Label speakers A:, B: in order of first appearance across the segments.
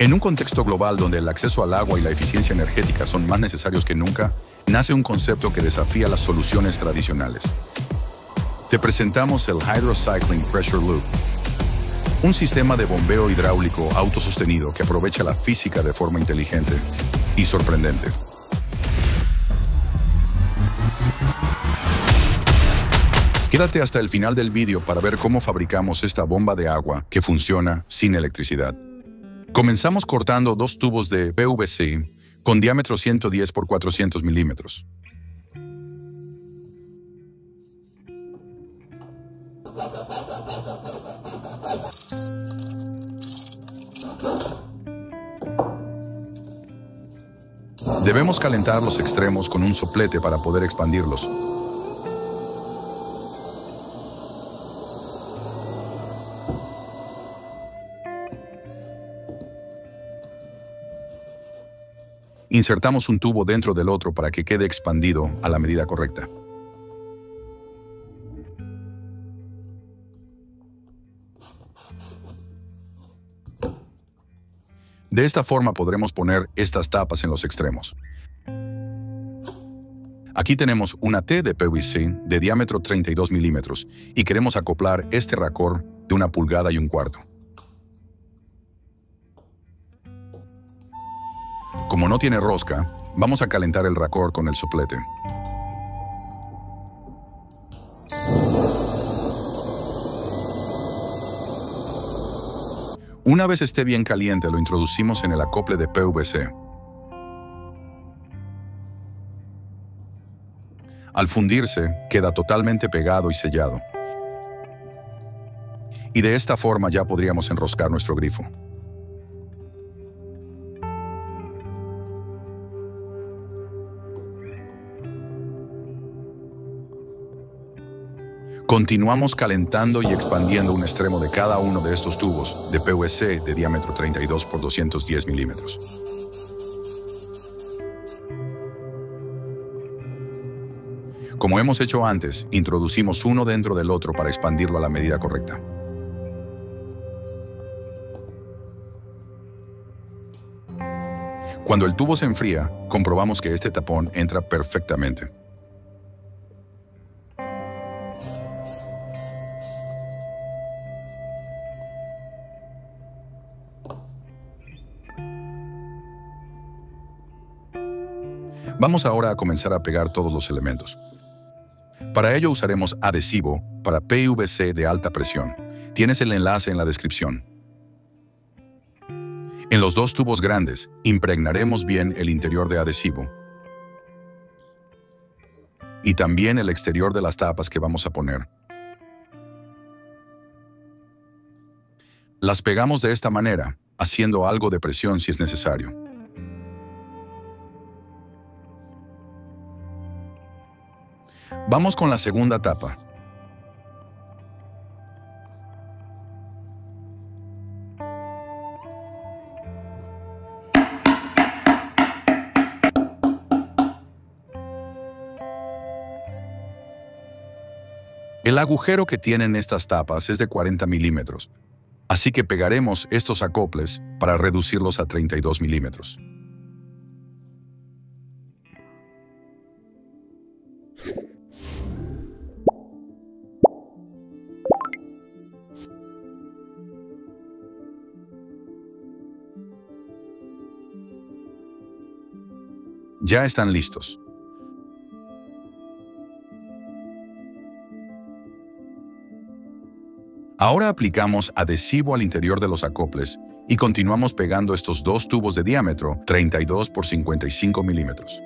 A: En un contexto global donde el acceso al agua y la eficiencia energética son más necesarios que nunca, nace un concepto que desafía las soluciones tradicionales. Te presentamos el Hydrocycling Pressure Loop, un sistema de bombeo hidráulico autosostenido que aprovecha la física de forma inteligente y sorprendente. Quédate hasta el final del vídeo para ver cómo fabricamos esta bomba de agua que funciona sin electricidad. Comenzamos cortando dos tubos de PVC con diámetro 110 por 400 milímetros. Debemos calentar los extremos con un soplete para poder expandirlos. Insertamos un tubo dentro del otro para que quede expandido a la medida correcta. De esta forma podremos poner estas tapas en los extremos. Aquí tenemos una T de PVC de diámetro 32 milímetros y queremos acoplar este racor de una pulgada y un cuarto. Como no tiene rosca, vamos a calentar el racor con el soplete. Una vez esté bien caliente, lo introducimos en el acople de PVC. Al fundirse, queda totalmente pegado y sellado. Y de esta forma ya podríamos enroscar nuestro grifo. Continuamos calentando y expandiendo un extremo de cada uno de estos tubos de PVC de diámetro 32 por 210 milímetros. Como hemos hecho antes, introducimos uno dentro del otro para expandirlo a la medida correcta. Cuando el tubo se enfría, comprobamos que este tapón entra perfectamente. Vamos ahora a comenzar a pegar todos los elementos. Para ello usaremos adhesivo para PVC de alta presión. Tienes el enlace en la descripción. En los dos tubos grandes, impregnaremos bien el interior de adhesivo y también el exterior de las tapas que vamos a poner. Las pegamos de esta manera, haciendo algo de presión si es necesario. Vamos con la segunda tapa. El agujero que tienen estas tapas es de 40 milímetros, así que pegaremos estos acoples para reducirlos a 32 milímetros. Ya están listos. Ahora aplicamos adhesivo al interior de los acoples y continuamos pegando estos dos tubos de diámetro 32 por 55 milímetros.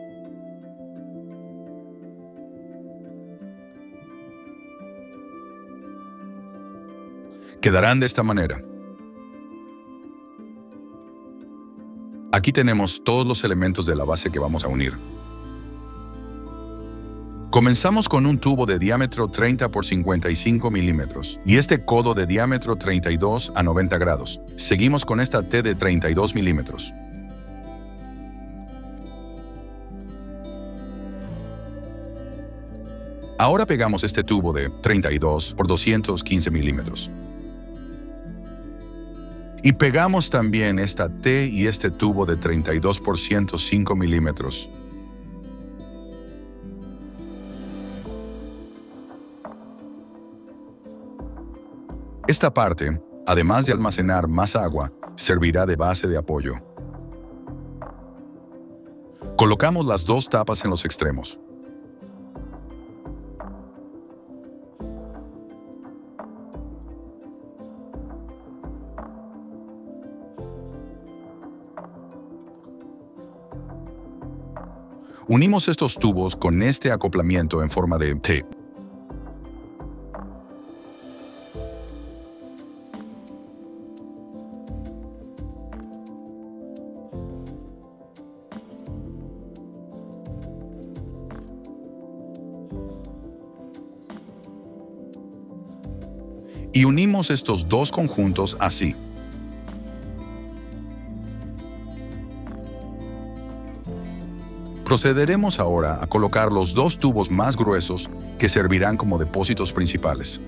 A: Quedarán de esta manera. Aquí tenemos todos los elementos de la base que vamos a unir. Comenzamos con un tubo de diámetro 30 por 55 milímetros y este codo de diámetro 32 a 90 grados. Seguimos con esta T de 32 milímetros. Ahora pegamos este tubo de 32 por 215 milímetros. Y pegamos también esta T y este tubo de 32 por 105 milímetros. Esta parte, además de almacenar más agua, servirá de base de apoyo. Colocamos las dos tapas en los extremos. Unimos estos tubos con este acoplamiento en forma de T. Y unimos estos dos conjuntos así. Procederemos ahora a colocar los dos tubos más gruesos que servirán como depósitos principales.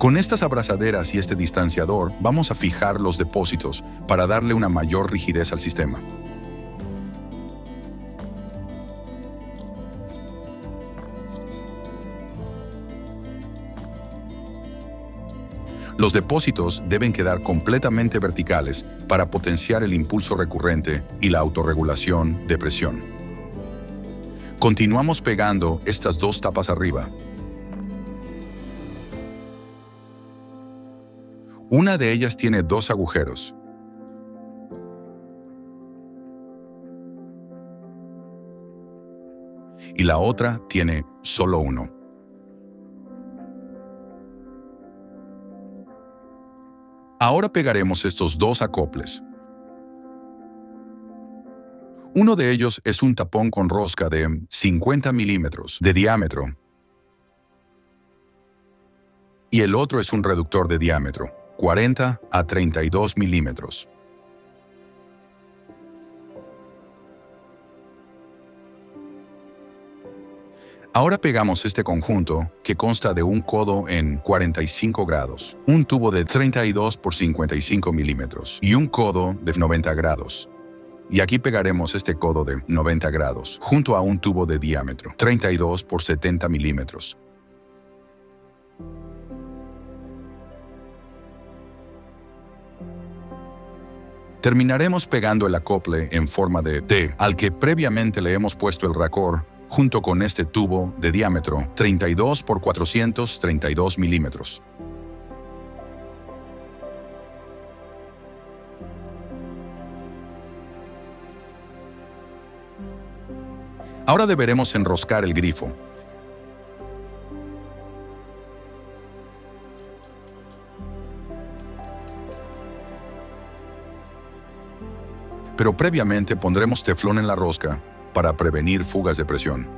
A: Con estas abrazaderas y este distanciador vamos a fijar los depósitos para darle una mayor rigidez al sistema. Los depósitos deben quedar completamente verticales para potenciar el impulso recurrente y la autorregulación de presión. Continuamos pegando estas dos tapas arriba. Una de ellas tiene dos agujeros. Y la otra tiene solo uno. Ahora pegaremos estos dos acoples. Uno de ellos es un tapón con rosca de 50 milímetros de diámetro y el otro es un reductor de diámetro 40 a 32 milímetros. Ahora pegamos este conjunto, que consta de un codo en 45 grados, un tubo de 32 por 55 milímetros y un codo de 90 grados. Y aquí pegaremos este codo de 90 grados, junto a un tubo de diámetro, 32 por 70 milímetros, Terminaremos pegando el acople en forma de T, al que previamente le hemos puesto el racor, junto con este tubo de diámetro 32 por 432 milímetros. Ahora deberemos enroscar el grifo, pero previamente pondremos teflón en la rosca para prevenir fugas de presión.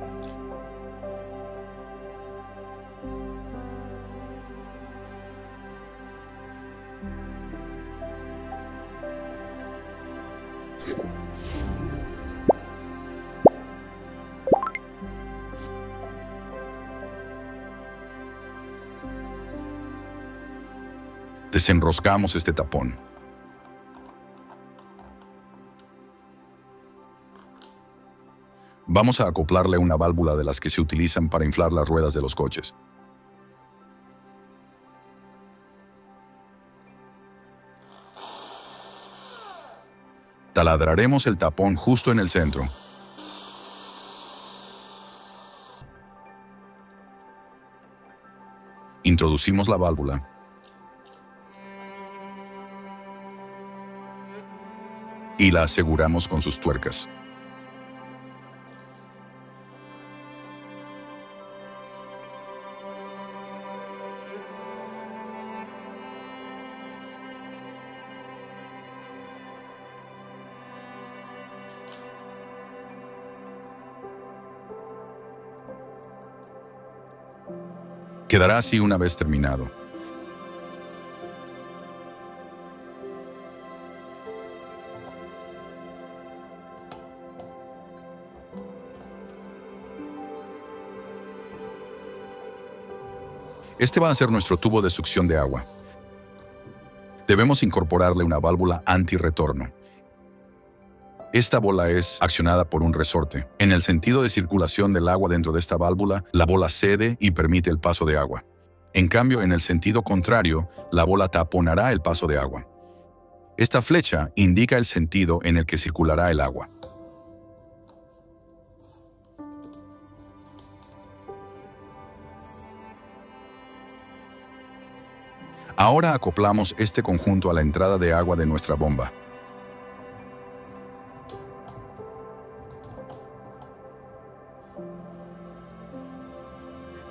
A: Desenroscamos este tapón. Vamos a acoplarle una válvula de las que se utilizan para inflar las ruedas de los coches. Taladraremos el tapón justo en el centro. Introducimos la válvula. Y la aseguramos con sus tuercas. Quedará así una vez terminado. Este va a ser nuestro tubo de succión de agua. Debemos incorporarle una válvula anti-retorno. Esta bola es accionada por un resorte. En el sentido de circulación del agua dentro de esta válvula, la bola cede y permite el paso de agua. En cambio, en el sentido contrario, la bola taponará el paso de agua. Esta flecha indica el sentido en el que circulará el agua. Ahora acoplamos este conjunto a la entrada de agua de nuestra bomba.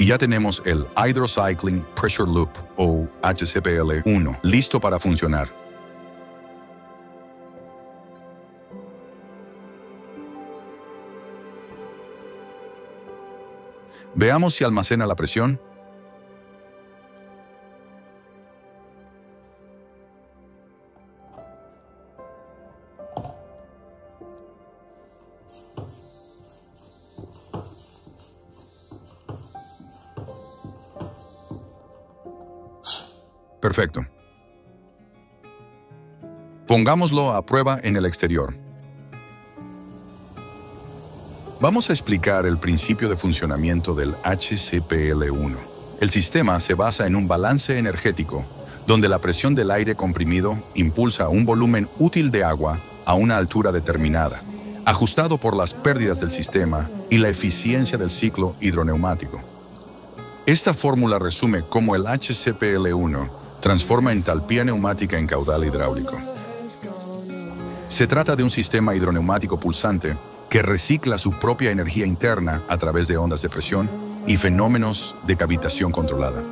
A: Y ya tenemos el Hydrocycling Pressure Loop, o HCPL-1, listo para funcionar. Veamos si almacena la presión Pongámoslo a prueba en el exterior. Vamos a explicar el principio de funcionamiento del HCPL1. El sistema se basa en un balance energético, donde la presión del aire comprimido impulsa un volumen útil de agua a una altura determinada, ajustado por las pérdidas del sistema y la eficiencia del ciclo hidroneumático. Esta fórmula resume cómo el HCPL1 transforma entalpía neumática en caudal hidráulico. Se trata de un sistema hidroneumático pulsante que recicla su propia energía interna a través de ondas de presión y fenómenos de cavitación controlada.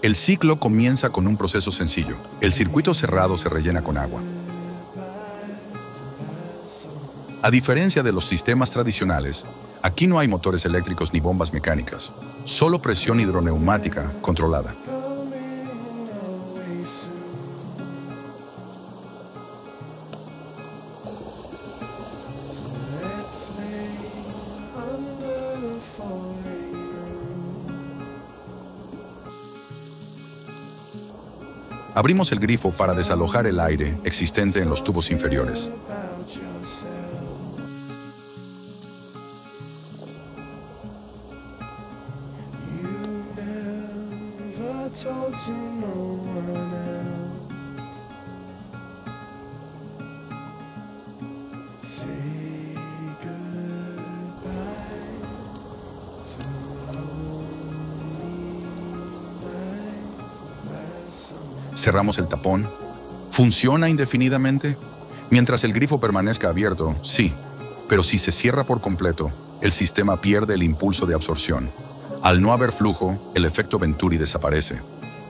A: El ciclo comienza con un proceso sencillo. El circuito cerrado se rellena con agua. A diferencia de los sistemas tradicionales, aquí no hay motores eléctricos ni bombas mecánicas, solo presión hidroneumática controlada. Abrimos el grifo para desalojar el aire existente en los tubos inferiores. Cerramos el tapón. ¿Funciona indefinidamente? Mientras el grifo permanezca abierto, sí, pero si se cierra por completo, el sistema pierde el impulso de absorción. Al no haber flujo, el efecto Venturi desaparece.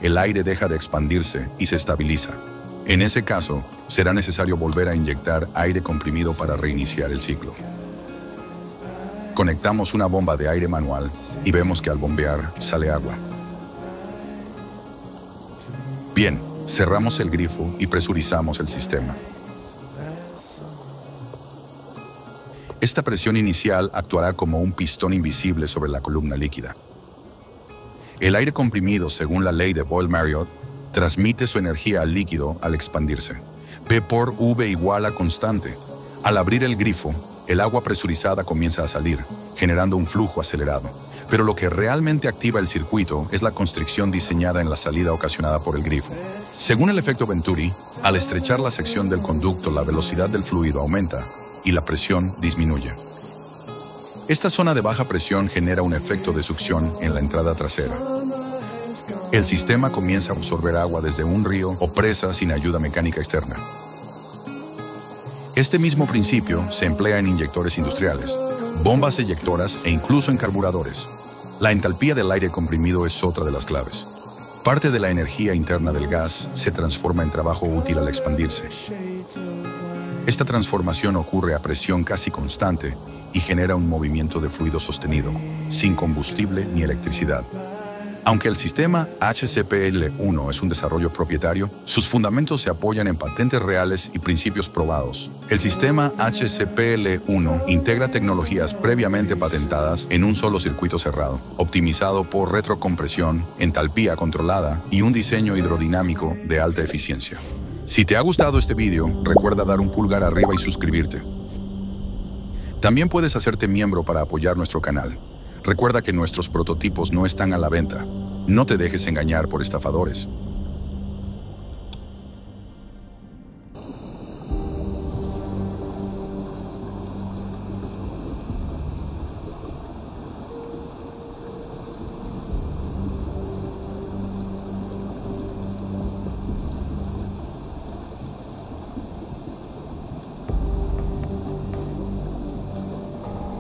A: El aire deja de expandirse y se estabiliza. En ese caso, será necesario volver a inyectar aire comprimido para reiniciar el ciclo. Conectamos una bomba de aire manual y vemos que al bombear sale agua. Bien, cerramos el grifo y presurizamos el sistema. Esta presión inicial actuará como un pistón invisible sobre la columna líquida. El aire comprimido, según la ley de Boyle-Marriott, transmite su energía al líquido al expandirse. P por V igual a constante. Al abrir el grifo, el agua presurizada comienza a salir, generando un flujo acelerado. Pero lo que realmente activa el circuito es la constricción diseñada en la salida ocasionada por el grifo. Según el efecto Venturi, al estrechar la sección del conducto la velocidad del fluido aumenta y la presión disminuye. Esta zona de baja presión genera un efecto de succión en la entrada trasera. El sistema comienza a absorber agua desde un río o presa sin ayuda mecánica externa. Este mismo principio se emplea en inyectores industriales, bombas eyectoras e incluso en carburadores. La entalpía del aire comprimido es otra de las claves. Parte de la energía interna del gas se transforma en trabajo útil al expandirse. Esta transformación ocurre a presión casi constante y genera un movimiento de fluido sostenido, sin combustible ni electricidad. Aunque el sistema HCPL1 es un desarrollo propietario, sus fundamentos se apoyan en patentes reales y principios probados. El sistema HCPL1 integra tecnologías previamente patentadas en un solo circuito cerrado, optimizado por retrocompresión, entalpía controlada y un diseño hidrodinámico de alta eficiencia. Si te ha gustado este vídeo, recuerda dar un pulgar arriba y suscribirte. También puedes hacerte miembro para apoyar nuestro canal. Recuerda que nuestros prototipos no están a la venta. No te dejes engañar por estafadores.